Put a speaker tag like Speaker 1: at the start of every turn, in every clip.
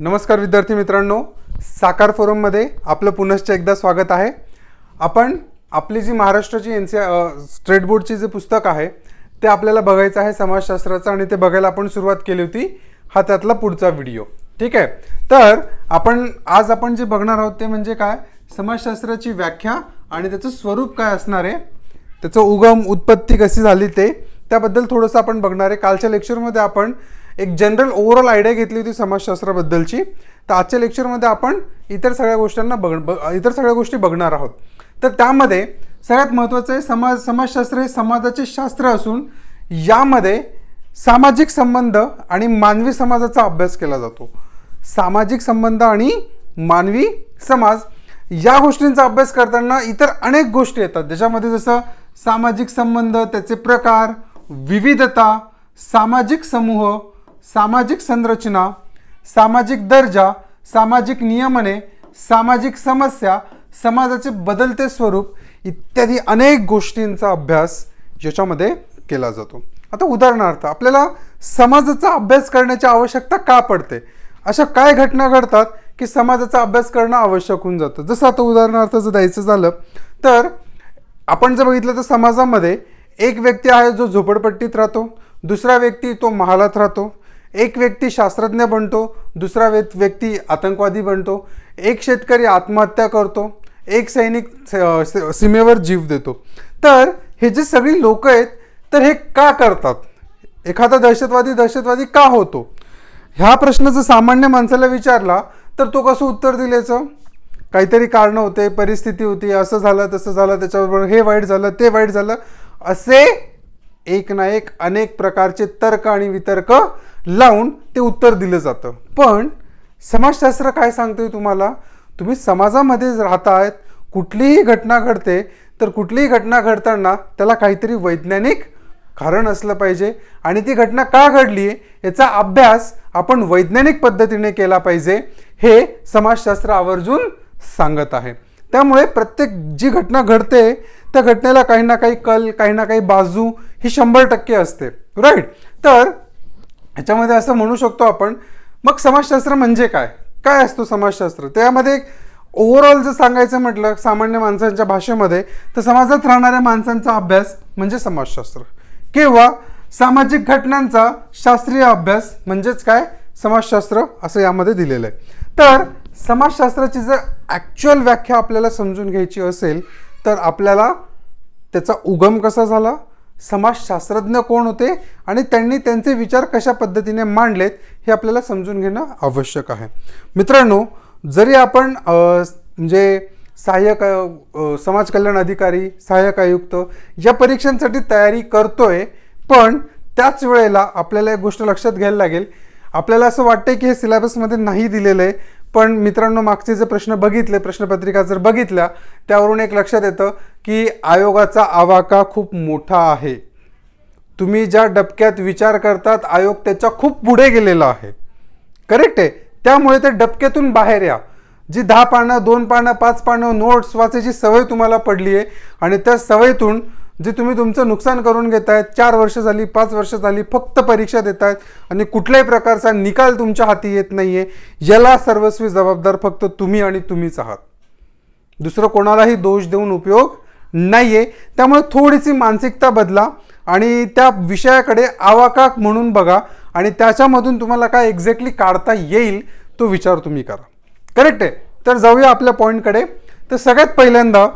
Speaker 1: नमस्कार विद्यार्थी मित्रांनो साकार फोरममध्ये आपलं पुनश्च एकदा स्वागत आहे. आपण आपली जी महाराष्ट्राची एन सी स्टेट बोर्डची जे पुस्तक आहे ते आपल्याला बघायचं आहे समाजशास्त्राचं आणि ते बघायला आपण सुरुवात केली होती हा त्यातला पुढचा व्हिडिओ. ठीक आहे? तर आपण आज आपण जे बघणार आहोत ते म्हणजे काय? समाजशास्त्राची व्याख्या आणि त्याचं स्वरूप काय असणार आहे? त्याचं उगम उत्पत्ती कशी झाली ते? त्याबद्दल थोडंसं आपण बघणार आहे. कालच्या लेक्चरमध्ये आपण एक जनरल ओव्हरऑल आयडिया घेतली होती समाजशास्त्राबद्दलची. तर आजच्या लेक्चरमध्ये आपण इतर सगळ्या गोष्टींना बघ ब- इतर सगळ्या गोष्टी बघणार आहोत. तर त्यामध्ये सगळ्यात महत्त्वाचं आहे समाज समाजशास्त्र हे समाजाचे शास्त्र असून यामध्ये सामाजिक संबंध आणि मानवी समाजाचा अभ्यास केला जातो. सामाजिक संबंध आणि मानवी समाज या गोष्टींचा अभ्यास करताना इतर अनेक गोष्टी येतात. ज्याच्यामध्ये जसं सामाजिक संबंध त्याचे प्रकार विविधता सामाजिक समूह सामाजिक संरचना सामाजिक दर्जा सामाजिक नियमने सामाजिक समस्या समाजाचे बदलते स्वरूप इत्यादी अनेक गोष्टींचा अभ्यास याच्यामध्ये केला जातो. आता उदाहरणार्थ आपल्याला समाजाचा अभ्यास करण्याची आवश्यकता का पडते? अशा काय घटना घडतात की समाजाचा अभ्यास करणं आवश्यक होऊन जातं? जसं आता उदाहरणार्थ जर द्यायचं झालं तर आपण जर बघितलं तर समाजामध्ये एक व्यक्ती आहे जो झोपडपट्टीत राहतो दुसरा व्यक्ती तो महालात राहतो एक व्यक्ती शास्त्रज्ञ बनतो दुसरा व्यक्ती आतंकवादी बनतो. एक शेतकरी आत्महत्या करतो एक सैनिक सीमेवर जीव देतो. तर हे जे सगळी लोक आहेत तर हे का करतात? एखादा दहशतवादी दहशतवादी का होतो? ह्या प्रश्न जर सामान्य माणसाला विचारला तर तो कसं उत्तर दिल्याचं? काहीतरी कारणं होते परिस्थिती होती असं झालं तसं झालं त्याच्याबरोबर हे वाईट झालं ते वाईट झालं असे एक ना एक अनेक प्रकारचे तर्क आणि वितर्क लावून ते उत्तर दिलं जातं. पण समाजशास्त्र काय सांगतोय तुम्हाला? तुम्ही समाजामध्ये राहतायत कुठलीही घटना घडते तर कुठलीही घटना घडताना त्याला काहीतरी वैज्ञानिक कारण असलं पाहिजे. आणि ती घटना का घडली याचा अभ्यास आपण वैज्ञानिक पद्धतीने केला पाहिजे हे समाजशास्त्र आवर्जून सांगत आहे. त्यामुळे प्रत्येक जी घटना घडते त्या घटनेला काही ना काही कल काही ना काही बाजू ही शंभर टक्के असते. राईट तर ह्याच्यामध्ये असं म्हणू शकतो आपण मग समाजशास्त्र म्हणजे काय? काय असतो समाजशास्त्र? त्यामध्ये एक ओव्हरऑल जर सांगायचं म्हटलं सामान्य माणसांच्या भाषेमध्ये तर समाजात राहणाऱ्या माणसांचा अभ्यास म्हणजे समाजशास्त्र. किंवा सामाजिक घटनांचा शास्त्रीय अभ्यास म्हणजेच काय? समाजशास्त्र असं यामध्ये दिलेलं आहे. तर समाजशास्त्राची जर ॲक्च्युअल व्याख्या आपल्याला समजून घ्यायची असेल तर आपल्याला त्याचा उगम कसा झाला? समाजशास्त्रज्ञ कोण होते आणि त्यांनी त्यांचे विचार कशा पद्धतीने मांडलेत हे आपल्याला समजून घेणं आवश्यक आहे. मित्रांनो जरी आपण म्हणजे सहाय्यक समाज कल्याण अधिकारी सहाय्यक आयुक्त या परीक्षांसाठी तयारी करतोय पण त्याच वेळेला आपल्याला एक गोष्ट लक्षात घ्यायला लागेल. आपल्याला असं वाटतंय की हे सिलेबसमध्ये नाही दिलेलं आहे. पण मित्रांनो मागचे जे प्रश्न बघितले प्रश्नपत्रिका जर बघितल्या त्यावरून एक लक्षात येतं की आयोगाचा आवाका खूप मोठा आहे. तुम्ही ज्या डबक्यात विचार करतात आयोग त्याच्या खूप पुढे गेलेला आहे. करेक्ट आहे? त्यामुळे ते डबक्यातून बाहेर या. जी दहा पानं दोन पानं पाच पानं नोट्स वाचायची सवय तुम्हाला पडली आहे आणि त्या सवयीतून जे तुम्ही तुमचं नुकसान करून घेत आहेत चार वर्ष झाली पाच वर्ष झाली फक्त परीक्षा देत आहेत आणि कुठल्याही प्रकारचा निकाल तुमच्या हाती येत नाही आहे याला सर्वस्वी जबाबदार फक्त तुम्ही आणि तुम्हीच आहात. दुसरं कोणालाही दोष देऊन उपयोग नाही आहे त्यामुळे थोडीशी मानसिकता बदला आणि त्या विषयाकडे आवाकाक म्हणून बघा आणि त्याच्यामधून तुम्हाला काय एक्झॅक्टली काढता येईल तो विचार तुम्ही करा. करेक्ट आहे? तर जाऊया आपल्या पॉईंटकडे तर सगळ्यात पहिल्यांदा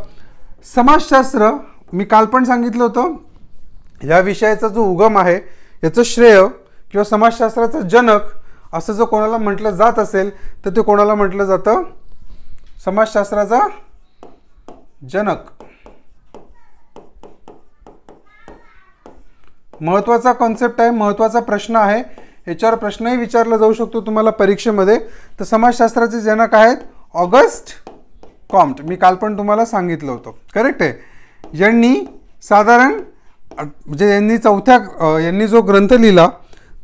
Speaker 1: समाजशास्त्र मी काल पण सांगितलं होतं या विषयाचा जो उगम आहे याचं श्रेय किंवा समाजशास्त्राचं जनक असं जर कोणाला म्हटलं जात असेल तर ते कोणाला म्हटलं जातं? समाजशास्त्राचा जनक. महत्त्वाचा कॉन्सेप्ट आहे महत्त्वाचा प्रश्न आहे याच्यावर प्रश्नही विचारला जाऊ शकतो तुम्हाला परीक्षेमध्ये. तर समाजशास्त्राचे जनक आहेत ऑगस्ट कॉम्प्ट मी काल पण तुम्हाला सांगितलं होतं. करेक्ट आहे? यांनी साधारण म्हणजे यांनी चौथ्या यांनी जो ग्रंथ लिहिला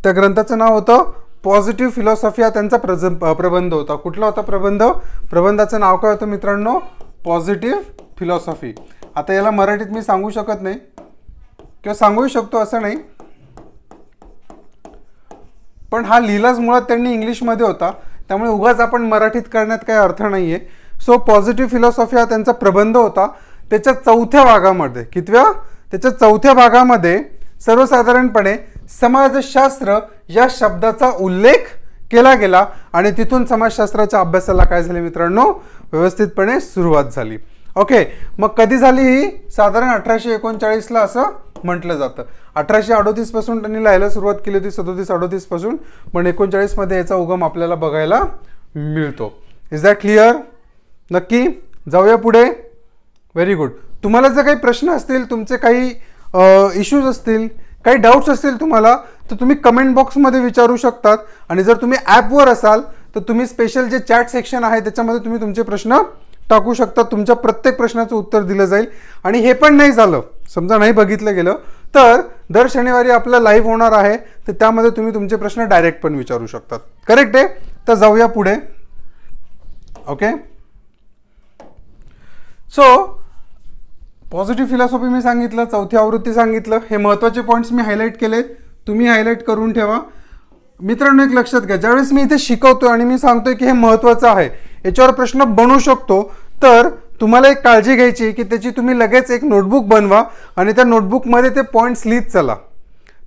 Speaker 1: त्या ग्रंथाचं नाव होतं पॉझिटिव्ह फिलॉसॉफी हा त्यांचा प्रज प्रबंध होता. कुठला होता प्रबंध? प्रबंधाचं नाव काय होतं मित्रांनो? पॉझिटिव्ह फिलॉसॉफी आता याला मराठीत मी सांगू शकत नाही. किंवा सांगूही शकतो असं नाही. पण हा लिहिलाच मुळात त्यांनी इंग्लिशमध्ये होता. त्यामुळे उगाच आपण मराठीत करण्यात काही अर्थ नाही आहे सो पॉझिटिव्ह फिलॉसॉफी हा त्यांचा प्रबंध होता. त्याच्या चौथ्या भागामध्ये कितव्या? त्याच्या चौथ्या भागामध्ये सर्वसाधारणपणे समाजशास्त्र या शब्दाचा उल्लेख केला गेला आणि तिथून समाजशास्त्राच्या अभ्यासाला काय झाले मित्रांनो? व्यवस्थितपणे सुरुवात झाली. ओके मग कधी झाली ही? साधारण अठराशे एकोणचाळीसला असं म्हटलं जातं. अठराशे अडोतीसपासून त्यांनी लिहायला सुरुवात केली होती सदोतीस अडोतीसपासून. पण एकोणचाळीसमध्ये याचा उगम आपल्याला बघायला मिळतो. इज दॅट क्लिअर नक्की? जाऊया पुढे. व्हेरी गुड तुम्हाला जर काही प्रश्न असतील तुमचे काही इश्यूज असतील काही डाऊट्स असतील तुम्हाला तर तुम्ही कमेंट बॉक्समध्ये विचारू शकतात. आणि जर तुम्ही ॲपवर असाल तर तुम्ही स्पेशल जे चॅट सेक्शन आहे त्याच्यामध्ये तुम्ही तुमचे प्रश्न टाकू शकता. तुमच्या प्रत्येक प्रश्नाचं उत्तर दिलं जाईल. आणि हे पण नाही झालं. समजा नाही बघितलं गेलं तर दर शनिवारी आपलं लाईव्ह होणार आहे. तर त्यामध्ये तुम्ही तुमचे प्रश्न डायरेक्ट पण विचारू शकतात. करेक्ट आहे? तर जाऊया पुढे. ओके सो पॉझिटिव्ह फिलॉसॉफी मी सांगितलं चौथी आवृत्ती सांगितलं. हे महत्त्वाचे पॉईंट्स मी हायलाईट केले तुम्ही हायलाईट करून ठेवा. मित्रांनो एक लक्षात घ्या. ज्यावेळेस मी इथे शिकवतोय आणि मी सांगतोय की हे महत्त्वाचं आहे याच्यावर प्रश्न बनू शकतो. तर तुम्हाला एक काळजी घ्यायची की त्याची तुम्ही लगेच एक नोटबुक बनवा आणि त्या नोटबुकमध्ये ते पॉईंट्स लिहित चला.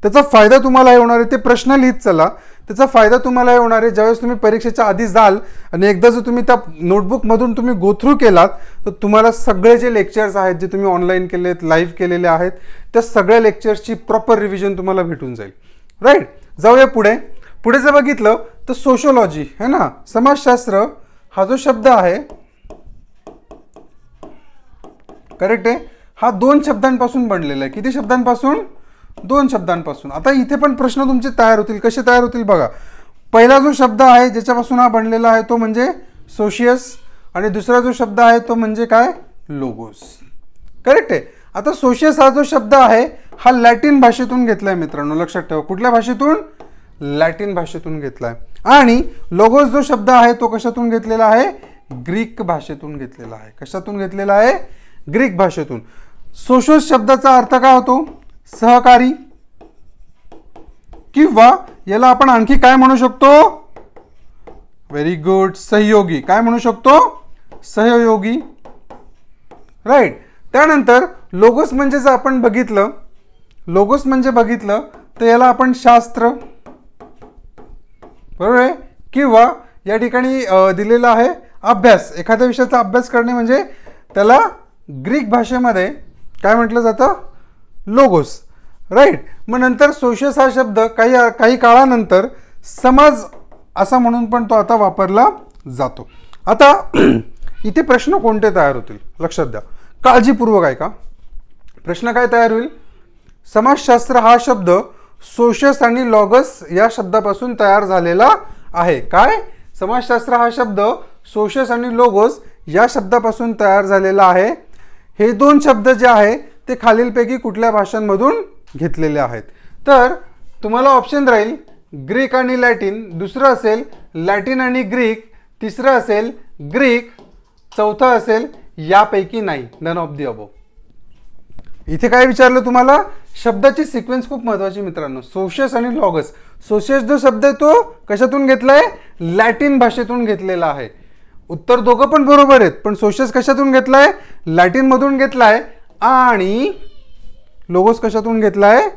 Speaker 1: त्याचा फायदा तुम्हाला होणार आहे ते प्रश्न लिहित चला. त्याचा फायदा तुम्हाला होणार आहे. ज्यावेळेस तुम्ही परीक्षेच्या आधी जाल आणि एकदा जर तुम्ही त्या नोटबुकमधून तुम्ही गोथ्रू केलात तर तुम्हाला सगळे जे लेक्चर्स आहेत जे तुम्ही ऑनलाईन केले आहेत लाईव्ह केलेले आहेत त्या सगळ्या लेक्चर्सची प्रॉपर रिव्हिजन तुम्हाला भेटून जाईल. राईट जाऊया पुढे. पुढे जर बघितलं तर सोशोलॉजी है ना? समाजशास्त्र हा जो शब्द आहे करेक्ट आहे? हा दोन शब्दांपासून बनलेला आहे. किती शब्दांपासून? दोन शब्दांपासून. आता इथे पण प्रश्न तुमचे तयार होतील. कसे तयार होतील बघा. पहिला जो शब्द आहे ज्याच्यापासून हा बनलेला आहे तो म्हणजे सोशियस. आणि दुसरा जो शब्द आहे तो म्हणजे काय? लोगोस. करेक्ट आहे? आता सोशियस हा जो शब्द आहे हा लॅटिन भाषेतून घेतलाय मित्रांनो. लक्षात ठेवा. कुठल्या भाषेतून? लॅटिन भाषेतून घेतलाय. आणि लोगोस जो शब्द आहे तो कशातून घेतलेला आहे? ग्रीक भाषेतून घेतलेला आहे. कशातून घेतलेला आहे? ग्रीक भाषेतून. सोशोस शब्दाचा अर्थ काय होतो? सहकारी? किंवा याला आपण आणखी काय म्हणू शकतो? व्हेरी गुड सहयोगी. काय म्हणू शकतो? सहयोगी. राईट त्यानंतर लोगोस म्हणजे जर आपण बघितलं लोगोस म्हणजे बघितलं तर याला आपण शास्त्र बरोबर आहे? किंवा या ठिकाणी दिलेला आहे अभ्यास. एखाद्या विषयाचा अभ्यास करणे म्हणजे त्याला ग्रीक भाषेमध्ये काय म्हटलं जातं? लोगोस राईट मग नंतर सोशस हा शब्द काही काही काळानंतर समाज असा म्हणून पण तो आता वापरला जातो. आता इथे प्रश्न कोणते तयार होतील? लक्षात द्या. काळजीपूर्वक आहे का प्रश्न काय तयार होईल? समाजशास्त्र हा शब्द सोशस आणि लॉगस या शब्दापासून तयार झालेला आहे. काय? समाजशास्त्र हा शब्द सोशस आणि लोगोस या शब्दापासून तयार झालेला आहे. हे दोन शब्द जे आहे ते खालीलपैकी कुठल्या भाषांमधून घेतलेले आहेत. तर तुम्हाला ऑप्शन राहील ग्रीक आणि लॅटिन दुसरं असेल लॅटिन आणि ग्रीक तिसरं असेल ग्रीक चौथं असेल यापैकी नाही. नन ऑफ दी अबो इथे काय विचारलं तुम्हाला? शब्दाची सिक्वेन्स खूप महत्वाची मित्रांनो. सोशियस आणि लॉगस सोशियस जो शब्द आहे तो कशातून घेतला आहे लॅटिन भाषेतून घेतलेला आहे. उत्तर दोघं पण बरोबर आहेत पण सोशियस कशातून घेतलाय? लॅटिनमधून घेतलाय. आणि लोगोस कशातून घेतला आहे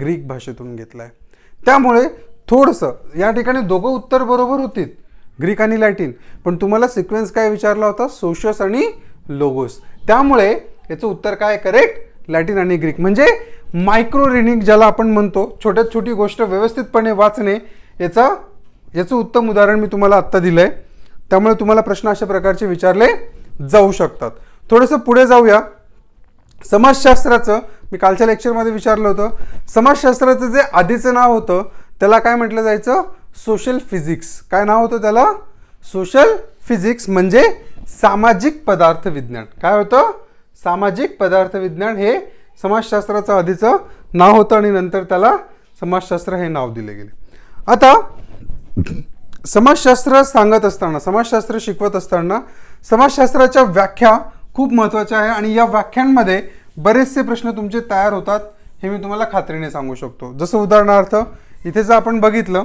Speaker 1: ग्रीक भाषेतून घेतला आहे त्यामुळे थोडंसं या ठिकाणी दोघं उत्तर बरोबर होतील ग्रीक आणि लॅटिन. पण तुम्हाला सिक्वेन्स काय विचारला होता? सोशस आणि लोगोस त्यामुळे याचं उत्तर काय? करेक्ट लॅटिन आणि ग्रीक. म्हणजे मायक्रो रिडिंग ज्याला आपण म्हणतो छोट्यात छोटी गोष्ट व्यवस्थितपणे वाचणे याचा याचं उत्तम उदाहरण मी तुम्हाला आत्ता दिलं आहे त्यामुळे तुम्हाला प्रश्न अशा प्रकारचे विचारले जाऊ शकतात. थोडंसं पुढे जाऊया. समाजशास्त्राचं मी कालच्या लेक्चरमध्ये विचारलं होतं समाजशास्त्राचं जे आधीचं नाव होतं त्याला काय म्हटलं जायचं? सोशल फिजिक्स काय नाव होतं त्याला? सोशल फिजिक्स म्हणजे सामाजिक पदार्थ विज्ञान. काय होतं? सामाजिक पदार्थ विज्ञान हे समाजशास्त्राचं आधीचं नाव होतं आणि नंतर त्याला समाजशास्त्र हे नाव दिले गेले. आता समाजशास्त्र सांगत असताना समाजशास्त्र शिकवत असताना समाजशास्त्राच्या व्याख्या खूप महत्त्वाच्या आहे आणि या व्याख्यांमध्ये बरेचसे प्रश्न तुमचे तयार होतात हे मी तुम्हाला खात्रीने सांगू शकतो. जसं उदाहरणार्थ इथे जर आपण बघितलं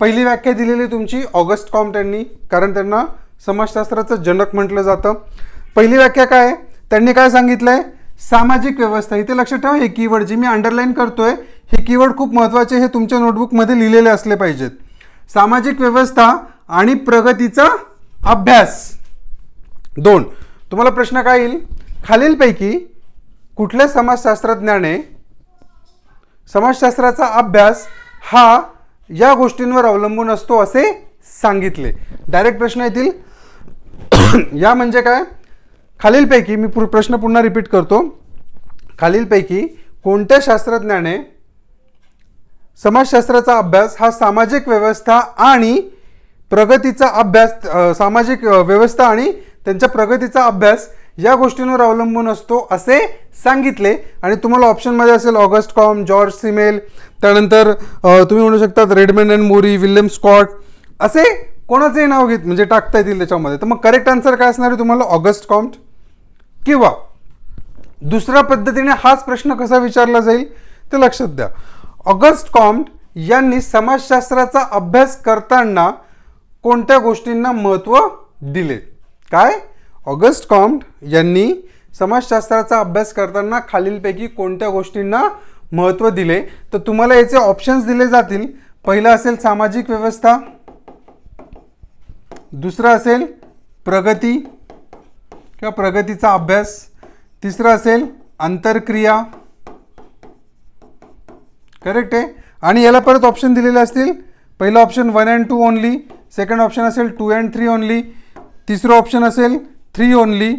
Speaker 1: पहिली व्याख्या दिलेली तुमची ऑगस्ट कॉम त्यांनी कारण त्यांना समाजशास्त्राचं जनक म्हटलं जातं. पहिली व्याख्या काय त्यांनी काय सांगितलं आहे सामाजिक व्यवस्था. इथे लक्षात ठेवा हे कीवर्ड जी मी अंडरलाईन करतोय हे कीवर्ड खूप महत्त्वाचे हे तुमच्या नोटबुकमध्ये लिहिलेले असले पाहिजेत. सामाजिक व्यवस्था आणि प्रगतीचा अभ्यास. दोन तुम्हाला प्रश्न काय येईल? खालीलपैकी कुठल्या समाजशास्त्रज्ञाने समाजशास्त्राचा अभ्यास हा या गोष्टींवर अवलंबून असतो असे सांगितले. डायरेक्ट प्रश्न येतील. या म्हणजे काय? खालीलपैकी मी पु- प्रश्न पुन्हा रिपीट करतो. खालीलपैकी कोणत्या शास्त्रज्ञाने समाजशास्त्राचा अभ्यास हा सामाजिक व्यवस्था आणि प्रगतीचा अभ्यास सामाजिक व्यवस्था आणि त्यांच्या प्रगतीचा अभ्यास या गोष्टींवर अवलंबून असतो असे सांगितले. आणि तुम्हाला ऑप्शनमध्ये असेल ऑगस्ट कॉम जॉर्ज सिमेल त्यानंतर तुम्ही म्हणू शकतात Redman and Mori William Scott असे कोणाचंही नाव घेत म्हणजे टाकता येतील त्याच्यामध्ये. तर मग करेक्ट आन्सर काय असणार आहे तुम्हाला? ऑगस्ट कॉम्ट किंवा दुसऱ्या पद्धतीने हाच प्रश्न कसा विचारला जाईल? ते लक्षात द्या. ऑगस्ट कॉम्ट यांनी समाजशास्त्राचा अभ्यास करताना कोणत्या गोष्टींना महत्त्व दिले? काय? ऑगस्ट कॉम्ट यांनी समाजशास्त्राचा अभ्यास करताना खालीलपैकी कोणत्या गोष्टींना महत्त्व दिले? तर तुम्हाला याचे ऑप्शन्स दिले जातील. पहिलं असेल सामाजिक व्यवस्था. दुसरं असेल प्रगती किंवा प्रगतीचा अभ्यास. तिसरं असेल आंतरक्रिया करेक्ट आहे? आणि याला परत ऑप्शन दिलेले असतील. पहिलं option one and two only second option असेल टू अँड थ्री ओनली तिसरं ऑप्शन असेल थ्री ओनली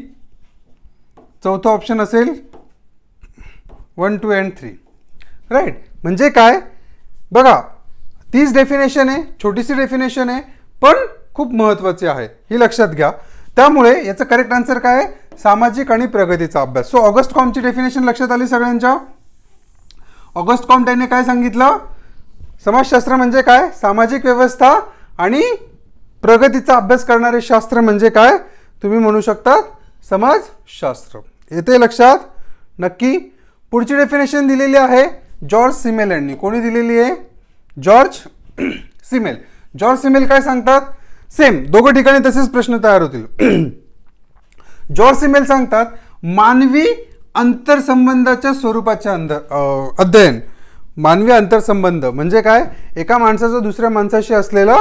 Speaker 1: चौथं ऑप्शन असेल one two and three right म्हणजे काय? बघा तीच डेफिनेशन आहे छोटीशी डेफिनेशन आहे पण खूप महत्त्वाची आहे. ही लक्षात घ्या. त्यामुळे याचं करेक्ट आन्सर काय आहे? सामाजिक आणि प्रगतीचा अभ्यास. सो ऑगस्ट कॉमची डेफिनेशन लक्षात आली सगळ्यांच्या? ऑगस्ट कॉम त्यांनी काय सांगितलं? समाजशास्त्र म्हणजे काय? सामाजिक व्यवस्था आणि प्रगतीचा अभ्यास करणारे शास्त्र म्हणजे काय? तुम्ही म्हणू शकता समाजशास्त्र. येते लक्षात? नक्की. पुढची डेफिनेशन दिलेली आहे जॉर्ज सिमेल यांनी. कोणी दिलेली आहे? George Simmel. जॉर्ज सिमेल काय सांगतात? सेम दोघं ठिकाणी तसेच प्रश्न तयार होतील. जॉर्ज सिमेल सांगतात मानवी आंतरसंबंधाच्या स्वरूपाच्या अंदर अध्ययन. मानवी अंतरसंबंध म्हणजे काय? एका माणसाचा दुसऱ्या माणसाशी असलेला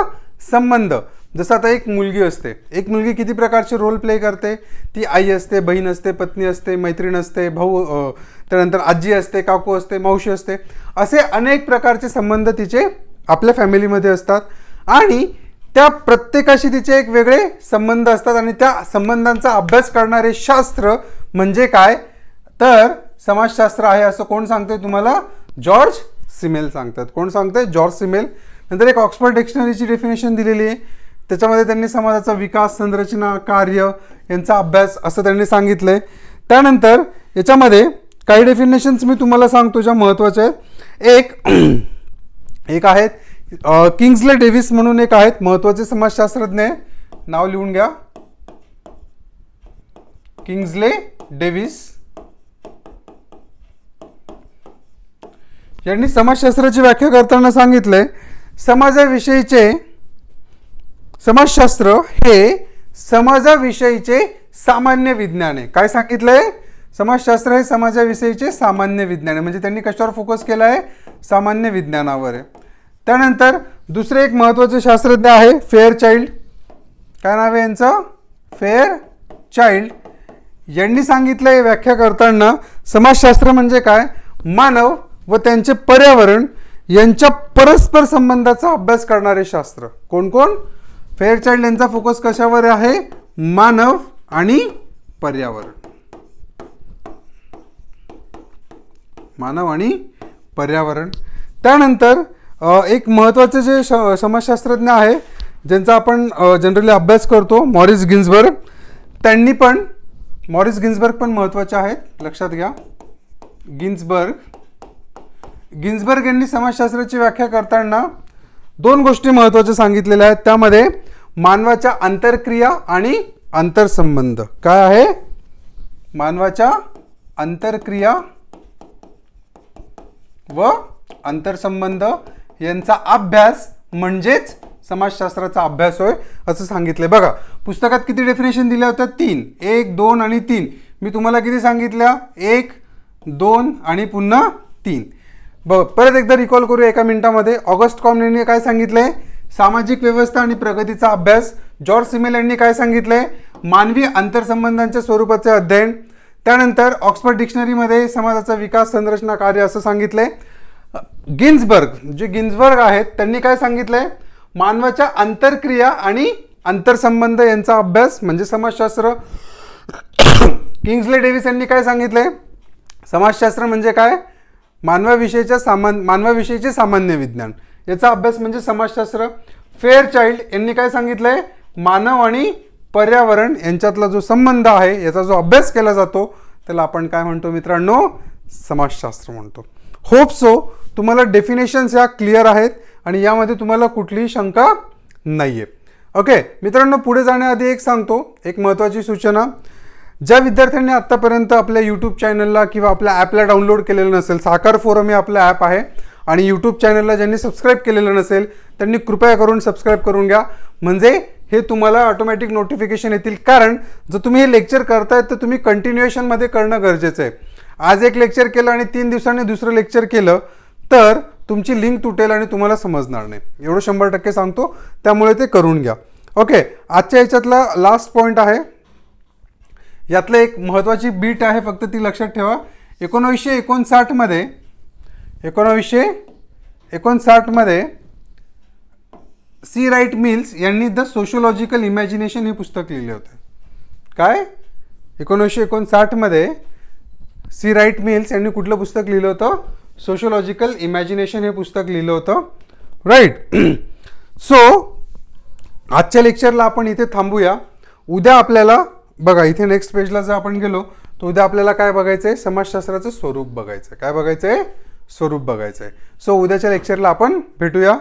Speaker 1: संबंध. जसं आता एक मुलगी असते. एक मुलगी किती प्रकारचे रोल प्ले करते? ती आई असते बहीण असते पत्नी असते मैत्रीण असते भाऊ त्यानंतर आजी असते काकू असते मावशी असते. असे अनेक प्रकारचे संबंध तिचे आपल्या फॅमिलीमध्ये असतात. आणि त्या प्रत्येकाशी तिचे एक वेगळे संबंध असतात आणि त्या संबंधांचा अभ्यास करणारे शास्त्र म्हणजे काय? तर समाजशास्त्र आहे असं कोण सांगतोय तुम्हाला? जॉर्ज सिमेल सांगतात. कोण सांगतंय? George Simmel. नंतर एक ऑक्सफर्ड डिक्शनरीची डेफिनेशन दिलेली आहे. त्याच्यामध्ये त्यांनी समाजाचा विकास संरचना कार्य यांचा अभ्यास असं त्यांनी सांगितलं आहे त्यानंतर याच्यामध्ये काही डेफिनेशन्स मी तुम्हाला सांगतो ज्या महत्त्वाच्या आहेत. एक एक आहेत किंग्सले डेव्हिस म्हणून एक आहेत महत्त्वाचे समाजशास्त्रज्ञ नाव लिहून घ्या. किंग्सले डेव्हिस यांनी समाजशास्त्राची व्याख्या करताना सांगितलंय समाजाविषयीचे समाजशास्त्र हे समाजाविषयीचे सामान्य विज्ञान आहे. काय सांगितलंय? समाजशास्त्र हे समाजाविषयीचे सामान्य विज्ञान आहे. म्हणजे त्यांनी कशावर फोकस केला आहे सामान्य विज्ञानावर आहे. त्यानंतर दुसरे एक महत्त्वाचे शास्त्रज्ञ आहे फेअर चाइल्ड काय नाव आहे यांचं? फेअर चाइल्ड यांनी सांगितलं व्याख्या करताना समाजशास्त्र म्हणजे काय? मानव व त्यांचे पर्यावरण यांच्या परस्पर संबंधाचा अभ्यास करणारे शास्त्र. कोण कोण? फेअरचाइल्ड यांचा फोकस कशावर आहे? मानव आणि पर्यावरण. मानव आणि पर्यावरण. त्यानंतर एक महत्त्वाचे जे श समाजशास्त्रज्ञ आहे ज्यांचा आपण जनरली अभ्यास करतो मॉरिस गिन्सबर्ग. त्यांनी पण मॉरिस गिन्सबर्ग पण महत्त्वाचे आहेत. लक्षात घ्या. गिन्सबर्ग. गिन्सबर्ग यांनी समाजशास्त्राची व्याख्या करताना दोन गोष्टी महत्त्वाच्या सांगितलेल्या आहेत. त्यामध्ये मानवाच्या आंतरक्रिया आणि आंतरसंबंध काय आहे? मानवाच्या आंतरक्रिया व आंतरसंबंध यांचा अभ्यास म्हणजेच समाजशास्त्राचा अभ्यास होय असं सांगितलंय. बघा पुस्तकात किती डेफिनेशन दिल्या होत्या? तीन. एक दोन आणि तीन. मी तुम्हाला किती सांगितल्या? एक दोन आणि पुन्हा तीन. ब परत एकदा रिकॉल करूया एका मिनिटामध्ये. ऑगस्ट कॉम काय काय सांगितलंय? सामाजिक व्यवस्था आणि प्रगतीचा अभ्यास. जॉर्ज सिमेल यांनी काय सांगितलंय मानवी आंतरसंबंधांच्या स्वरूपाचे अध्ययन. त्यानंतर ऑक्सफर्ड डिक्शनरीमध्ये समाजाचा विकास संरचना कार्य असं सांगितलंय गिन्सबर्ग जे गिन्सबर्ग आहेत त्यांनी काय सांगितलंय मानवाच्या आंतरक्रिया आणि आंतरसंबंध यांचा अभ्यास म्हणजे समाजशास्त्र. किंग्सले डेव्हिस यांनी काय सांगितलंय समाजशास्त्र म्हणजे काय? मानवाविषयीच्या सामान मानवाविषयीचे सामान्य विज्ञान. याचा अभ्यास म्हणजे समाजशास्त्र. फेअर चाइल्ड यांनी काय सांगितलंय? मानव आणि पर्यावरण यांच्यातला जो संबंध आहे याचा जो अभ्यास केला जातो त्याला आपण काय म्हणतो मित्रांनो? समाजशास्त्र म्हणतो. होप सो तुम्हाला डेफिनेशन्स ह्या क्लिअर आहेत आणि यामध्ये तुम्हाला कुठलीही शंका नाही आहे ओके मित्रांनो पुढे जाण्याआधी एक सांगतो एक महत्त्वाची सूचना. ज्या विद्यार्थ्यांनी आत्तापर्यंत आपल्या यूट्यूब चॅनलला किंवा आपल्या ॲपला डाउनलोड केलेलं नसेल साकार फोरम हे आपलं ॲप आहे. आणि यूट्यूब चॅनलला ज्यांनी सबस्क्राईब केलेलं नसेल त्यांनी कृपया करून सबस्क्राईब करून घ्या. म्हणजे हे तुम्हाला ऑटोमॅटिक नोटिफिकेशन येतील. कारण जर तुम्ही हे लेक्चर करतायत तर तुम्ही कंटिन्युएशनमध्ये करणं गरजेचं आहे. आज एक लेक्चर केलं आणि तीन दिवसांनी दुसरं लेक्चर केलं तर तुमची लिंक तुटेल आणि तुम्हाला समजणार नाही. एवढं शंभर टक्के सांगतो. त्यामुळे ते करून घ्या. ओके आजच्या याच्यातला लास्ट पॉईंट आहे. यातलं एक महत्त्वाची बीट आहे फक्त ती लक्षात ठेवा. एकोणावीसशे एकोणसाठमध्ये एकोणावीसशे एकोणसाठमध्ये सी राईट मिल्स यांनी द सोशोलॉजिकल इमॅजिनेशन हे पुस्तक लिहिले होते. काय? एकोणीसशे एकोणसाठमध्ये सी राईट मिल्स यांनी कुठलं पुस्तक लिहिलं होतं? सोशोलॉजिकल इमॅजिनेशन हे पुस्तक लिहिलं होतं. राईट सो आजच्या लेक्चरला आपण इथे थांबूया. उद्या आपल्याला बघा इथे नेक्स्ट पेजला जर आपण गेलो तर उद्या आपल्याला काय बघायचं आहे समाजशास्त्राचं स्वरूप बघायचं आहे काय बघायचं आहे स्वरूप बघायचं आहे सो उद्याच्या लेक्चरला आपण भेटूया.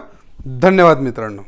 Speaker 1: धन्यवाद मित्रांनो.